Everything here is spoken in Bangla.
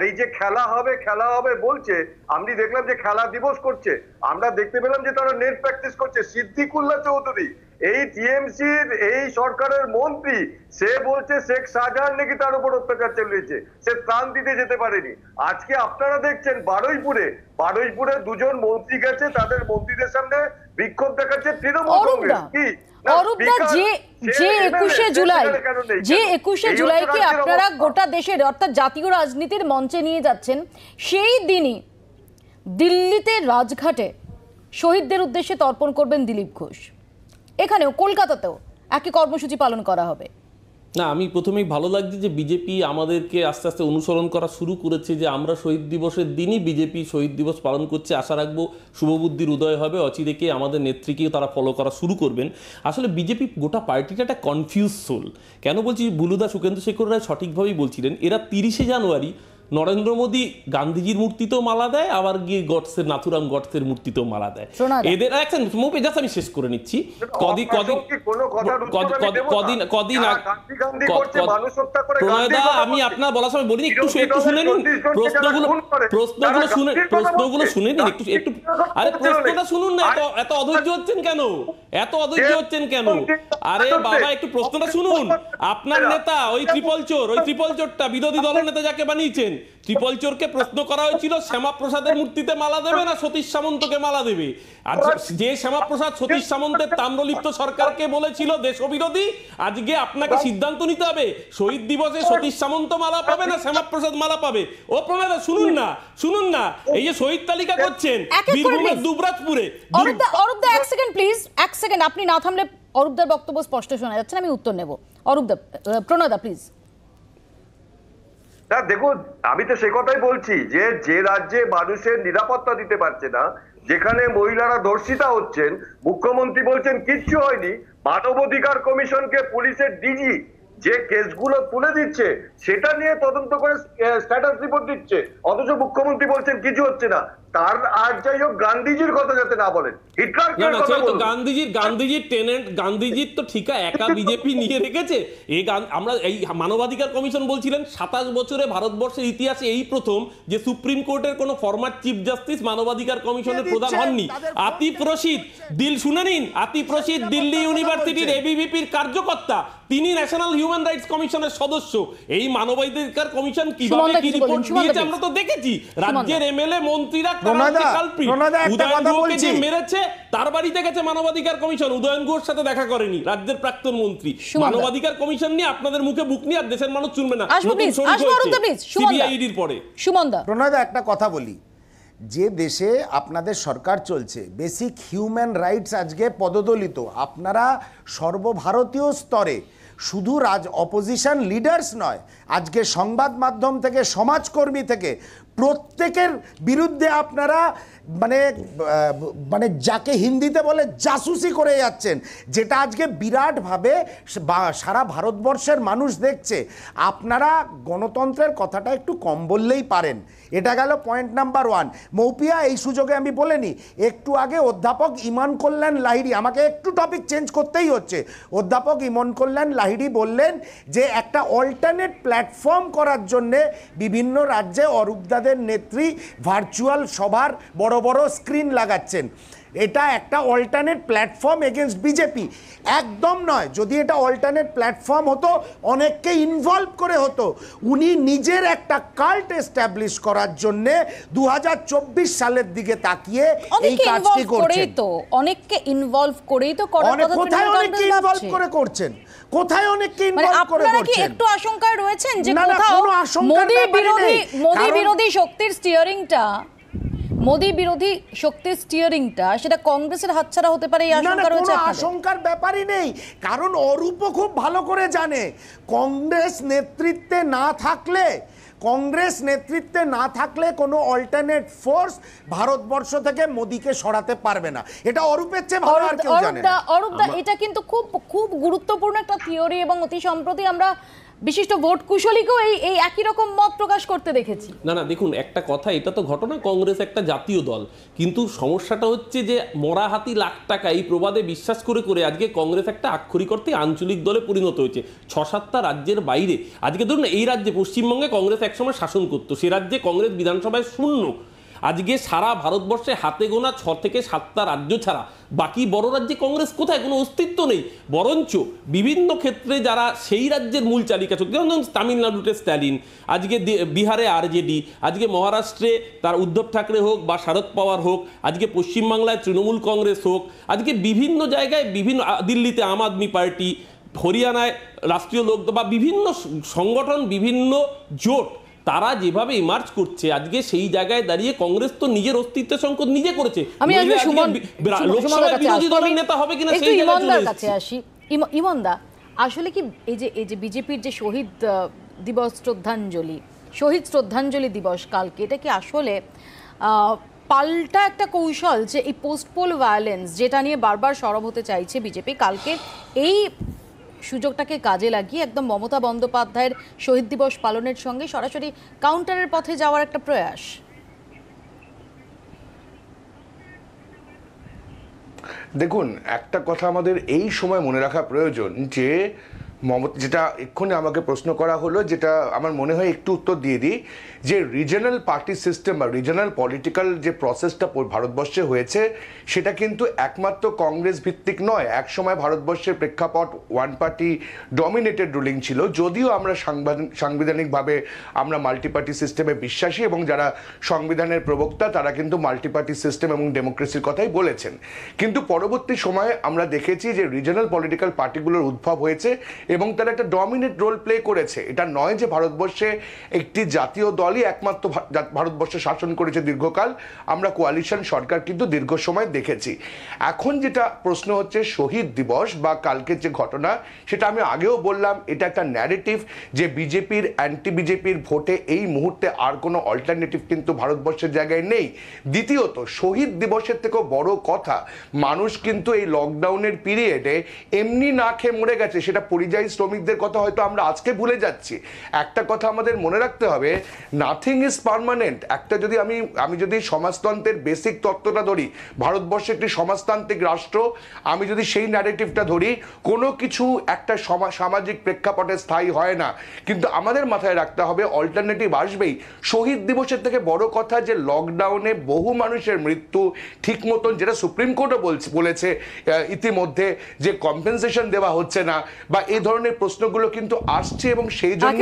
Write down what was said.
এই যে খেলা হবে খেলা হবে বলছে, আমি দেখলাম যে খেলা দিবস করছে। আমরা দেখতে পেলাম যে তারা নেট প্র্যাকটিস করছে। সিদ্দিকুল্লাহ চৌধুরী এই টিএমসির এই সরকারের মন্ত্রী সে বলছে শেখ শাহজাহান নাকি তার উপর অত্যাচার চালিয়েছে। সে ত্রাণ দিতে যেতে পারেনি। আজকে আপনারা দেখছেন বারুইপুরে বারুইপুরে দুজন মন্ত্রী গেছে তাদের মন্ত্রীদের সামনে বিক্ষোভ দেখাচ্ছে তৃণমূল কংগ্রেস। কি? অরূপদা যে যে একুশে জুলাই সেখানে কেন নেই? যে একুশে জুলাইকে আপনারা গোটা দেশের অর্থাৎ জাতীয় রাজনীতির মঞ্চে নিয়ে যাচ্ছেন সেই দিনই দিল্লিতে রাজঘাটে শহীদদের উদ্দেশ্যে তর্পণ করবেন দিলীপ ঘোষ। এখানেও কলকাতাতেও একই কর্মসূচি পালন করা হবে। না, আমি প্রথমেই ভালো লাগছে যে বিজেপি আমাদেরকে আস্তে আস্তে অনুসরণ করা শুরু করেছে যে আমরা শহীদ দিবসের দিনই বিজেপি শহীদ দিবস পালন করছে। আশা রাখব শুভবুদ্ধির উদয় হবে। অচিরেকে আমাদের নেত্রীকেও তারা ফলো করা শুরু করবেন। আসলে বিজেপি গোটা পার্টিটা একটা কনফিউজ সোল কেন বলছি বুলুদা সুকেন্দ্র শেখর রায় সঠিকভাবেই বলছিলেন, এরা তিরিশে জানুয়ারি নরেন্দ্র মোদী গান্ধীজির মূর্তিতেও মালা দেয় আবার গিয়ে গডসের নাথুরাম গডসের মূর্তিতেও মালা দেয়। এদের মুপে জাস্ট আমি শেষ করে নিচ্ছি। কদিন কদিন কদিন-। কদিন প্রণয়দা আমি আপনার বলার সময় বলিনি একটু একটু শুনে নিন। প্রশ্নগুলো প্রশ্নগুলো শুনে প্রশ্নগুলো শুনে নিন একটু একটু আরে প্রশ্নটা শুনুন না এত এত অধৈর্য হচ্ছেন কেন? এত অধৈর্য হচ্ছেন কেন? আরে বাবা একটু প্রশ্নটা শুনুন। আপনার নেতা ওই ত্রিপল চোর ওই ত্রিপল চোরটা বিরোধী দলের নেতা যাকে বানিয়েছেন ত্রিপল চোরকে প্রশ্ন করা হয়েছিল শ্যামা প্রসাদের মূর্তিতে মালা দেবে না সতীশ সামন্তকে মালা দেবে? আর যে শ্যামা প্রসাদ সতীশ সামন্তের তাম্রলিপ্ত সরকারকে বলেছিল দেশবিরোধী আজকে আপনাকে সিদ্ধান্ত নিতে হবে শহীদ দিবসে সতীশ সামন্ত মালা পাবে না শ্যামা প্রসাদ মালা পাবে? ও প্রণয়দা শুনুন না শুনুন না এই যে শহীদ তালিকা করছেন বীরভূমের দুবরাজপুরে অরূপদা এক সেকেন্ড প্লিজ এক সেকেন্ড আপনি না থামলে অরূপদার বক্তব্য স্পষ্ট শোনা যাচ্ছে না আমি উত্তর নেব। অরূপদা আহ, প্রণয়দা প্লিজ। না দেখুন, আমি তো সে কথাই বলছি যে যে রাজ্যে মানুষের নিরাপত্তা দিতে পারছে না, যেখানে মহিলারা ধর্ষিতা হচ্ছেন, মুখ্যমন্ত্রী বলছেন কিচ্ছু হয়নি, মানবাধিকার কমিশনকে পুলিশের ডিজি যে কেসগুলো তুলে দিচ্ছে, সেটা নিয়ে তদন্ত করে স্ট্যাটাস রিপোর্ট দিচ্ছে। অথচ মুখ্যমন্ত্রী বলছেন কিছু হচ্ছে না। তার আর যাই হোক, গান্ধীজির কথা যাতে না বলেন। না না তো গান্ধীজির গান্ধীজির টেনেন্ট গান্ধীজির তো ঠিকা একা বিজেপি নিয়ে রেখেছে। এই আমরা এই মানবাধিকার কমিশন বলছিলেন সাতাশ বছরে ভারতবর্ষের ইতিহাসে এই প্রথম যে সুপ্রিম কোর্টের কোনো ফরমার চিফ জাস্টিস মানবাধিকার কমিশনের প্রধান হননি। আতিফ রশিদ দিল শুনে নিন আতিফ রশিদ দিল্লি ইউনিভার্সিটির এবিভিপির কার্যকর্তা তিনি ন্যাশনাল হিউম্যান রাইটস কমিশনের সদস্য। এই মানবাধিকার কমিশন কীভাবে কি কিছু রিপোর্ট দিয়েছে আমরা তো দেখেছি। রাজ্যের এমএলএ মন্ত্রীরা উদয়ন। মেরেছে তার বাড়িতে গেছে মানবাধিকার কমিশন। উদয়ন গুহর সাথে দেখা করেনি রাজ্যের প্রাক্তন মন্ত্রী। মানবাধিকার কমিশন নিয়ে আপনাদের মুখে বুক নিয়ে আর দেশের মানুষ চুনবে না। সিবিআইডির পরে। সুমনদা প্রণয়দা একটা কথা বলি। যে দেশে আপনাদের সরকার চলছে বেসিক হিউম্যান রাইটস আজকে পদদলিত। আপনারা সর্বভারতীয় স্তরে শুধু রাজ অপোজিশন লিডার্স নয় আজকে সংবাদ মাধ্যম থেকে সমাজকর্মী থেকে প্রত্যেকের বিরুদ্ধে আপনারা মানে মানে যাকে হিন্দিতে বলে জাসুসি করে যাচ্ছেন, যেটা আজকে বিরাটভাবে সারা ভারতবর্ষের মানুষ দেখছে। আপনারা গণতন্ত্রের কথাটা একটু কম বললেই পারেন। এটা গেল পয়েন্ট নাম্বার ওয়ান মৌপিয়া, এই সুযোগে আমি বলেনি একটু আগে অধ্যাপক ইমান কল্যাণ লাহিড়ি, আমাকে একটু টপিক চেঞ্জ করতেই হচ্ছে। অধ্যাপক ইমন কল্যাণ লাহিড়ি বললেন যে, একটা অল্টারনেট প্ল্যাটফর্ম করার জন্যে বিভিন্ন রাজ্যে অরূপদাদের নেত্রী ভার্চুয়াল সভার বড় বড় স্ক্রিন লাগাচ্ছেন। এটা একটা অল্টারনেট প্ল্যাটফর্ম এগেনস্ট বিজেপি একদম নয় যদি এটা অল্টারনেট প্ল্যাটফর্ম হতো অনেককে ইনভলভ করে হতো। উনি নিজের একটা কাল্ট এস্টাবলিশ করার জন্যে দুহাজার চব্বিশ সালের দিকে তাকিয়ে এই কাজটি করছেন। তো অনেককে ইনভলভ করেই তো অনেক কোথায় অনেককে ইনভলভ করে করছেন? কোথায় অনেককে মানে ইনভলভ করে আপনারা কি করছেন? একটু আশঙ্কায় রয়েছেন যে কোথাও মোদি বিরোধী মোদি বিরোধী শক্তির স্টিয়ারিংটা মোদি বিরোধী শক্তির স্টিয়ারিংটা সেটা কংগ্রেসের হাতছাড়া হতে পারে এই না না আশঙ্কা রয়েছে আশঙ্কার ব্যাপারই নেই। কারণ অরূপও খুব ভালো করে জানে কংগ্রেস নেতৃত্বে না থাকলে কংগ্রেস নেতৃত্বে না থাকলে কোনো অল্টারনেট ফোর্স ভারতবর্ষ থেকে মোদিকে সরাতে পারবে না। এটা অরূপের চেয়ে ভালো আর কেউ জানে অরূপদা এটা কিন্তু খুব খুব গুরুত্বপূর্ণ একটা থিওরি এবং অতি সম্প্রতি আমরা বিশিষ্ট ভোট কুশলীকেও এই এই একই রকম মত প্রকাশ করতে দেখেছি। না না, দেখুন, একটা কথা, এটা তো ঘটনা, কংগ্রেস একটা জাতীয় দল। কিন্তু সমস্যাটা হচ্ছে যে মরা হাতি লাখ টাকা এই প্রবাদে বিশ্বাস করে করে আজকে কংগ্রেস একটা আক্ষরিক অর্থে আঞ্চলিক দলে পরিণত হয়েছে। ছ সাতটা রাজ্যের বাইরে, আজকে ধরুন, এই রাজ্যে, পশ্চিমবঙ্গে কংগ্রেস একসময় শাসন করতো, সে রাজ্যে কংগ্রেস বিধানসভায় শূন্য। আজকে সারা ভারতবর্ষে হাতে গোনা ছ থেকে সাতটা রাজ্য ছাড়া বাকি বড় রাজ্যে কংগ্রেস কোথায়? কোনো অস্তিত্ব নেই। বরঞ্চ বিভিন্ন ক্ষেত্রে যারা সেই রাজ্যের মূল চালিকা শক্তি, যেমন তামিলনাড়ুতে স্ট্যালিন, আজকে বিহারে আরজেডি, আজকে মহারাষ্ট্রে তার উদ্ধব ঠাকরে হোক বা শারদ পাওয়ার হোক, আজকে পশ্চিমবাংলায় তৃণমূল কংগ্রেস হোক, আজকে বিভিন্ন জায়গায় বিভিন্ন দিল্লিতে আম আদমি পার্টি, হরিয়ানায় রাষ্ট্রীয় লোক বা বিভিন্ন সংগঠন, বিভিন্ন জোট তারা যেভাবে ইমার্জ করছে আজকে সেই জায়গায় দাঁড়িয়ে কংগ্রেস তো নিজের অস্তিত্বের সংকট নিজে করেছে। আমি আসলে আজকে সুমন লোকসভায় বিরোধী দলের নেতা হবে কিনা সেই জায়গায় কাছে আসি। ইম- ইমনদা আসলে কি এই যে এই যে বিজেপির যে শহীদ দিবস শ্রদ্ধাঞ্জলি শহীদ শ্রদ্ধাঞ্জলি দিবস কালকে এটা কি আসলে আহ, পাল্টা একটা কৌশল যে এই পোস্টপোল ভায়োলেন্স যেটা নিয়ে বারবার সরব হতে চাইছে বিজেপি কালকে এই সুযোগটাকে কাজে লাগিয়ে একদম মমতা বন্দ্যোপাধ্যায়ের শহীদ দিবস পালনের সঙ্গে সরাসরি কাউন্টারের পথে যাওয়ার একটা প্রয়াস। দেখুন, একটা কথা আমাদের এই সময় মনে রাখা প্রয়োজন যে মমতা যেটা এক্ষুনি আমাকে প্রশ্ন করা হলো, যেটা আমার মনে হয় একটু উত্তর দিয়ে দিই, যে রিজনাল পার্টি সিস্টেম বা রিজনাল পলিটিক্যাল যে প্রসেসটা ভারতবর্ষে হয়েছে, সেটা কিন্তু একমাত্র কংগ্রেস ভিত্তিক নয়। একসময় ভারতবর্ষের প্রেক্ষাপট ওয়ান পার্টি ডমিনেটেড রুলিং ছিল, যদিও আমরা সাংবিধান- সাংবিধানিকভাবে আমরা মাল্টি পার্টি সিস্টেমে বিশ্বাসী এবং যারা সংবিধানের প্রবক্তা, তারা কিন্তু মাল্টি পার্টি সিস্টেম এবং ডেমোক্রেসির কথাই বলেছেন। কিন্তু পরবর্তী সময়ে আমরা দেখেছি যে রিজনাল পলিটিক্যাল পার্টিগুলোর উদ্ভব হয়েছে এবং তারা একটা ডমিনেট রোল প্লে করেছে। এটা নয় যে ভারতবর্ষে একটি জাতীয় দলই একমাত্র ভারতবর্ষে শাসন করেছে দীর্ঘকাল। আমরা কোয়ালিশন সরকার কিন্তু দীর্ঘ সময় দেখেছি। এখন যেটা প্রশ্ন হচ্ছে শহীদ দিবস বা কালকের যে ঘটনা, সেটা আমি আগেও বললাম, এটা একটা ন্যারেটিভ যে বিজেপির অ্যান্টি বিজেপির ভোটে এই মুহূর্তে আর কোনো অল্টারনেটিভ কিন্তু ভারতবর্ষের জায়গায় নেই। দ্বিতীয়ত, শহীদ দিবসের থেকেও বড় কথা, মানুষ কিন্তু এই লকডাউনের পিরিয়ডে এমনি না খেয়ে মরে গেছে, সেটা পরিযায়ী শ্রমিকদের কথা হয়তো আমরা আজকে ভুলে যাচ্ছি। একটা কথা আমাদের মনে রাখতে হবে নাথিং ইজ পার্মানেন্ট একটা যদি আমি আমি যদি সমাজতন্ত্রের বেসিক তত্ত্বটা ধরি, ভারতবর্ষে একটি সমাজতান্ত্রিক রাষ্ট্র, আমি যদি সেই ন্যারেটিভটা ধরি, কোনো কিছু একটা সমা- সামাজিক প্রেক্ষাপটে স্থায়ী হয় না। কিন্তু আমাদের মাথায় রাখতে হবে অল্টারনেটিভ আসবেই। শহীদ দিবসের থেকে বড় কথা যে লকডাউনে বহু মানুষের মৃত্যু ঠিক মতন যেটা সুপ্রিম কোর্টও বলছে, বলেছে ইতিমধ্যে যে কম্পেনসেশন দেওয়া হচ্ছে না, বা এই ধরনের প্রশ্নগুলো কিন্তু আসছে এবং সেই জন্য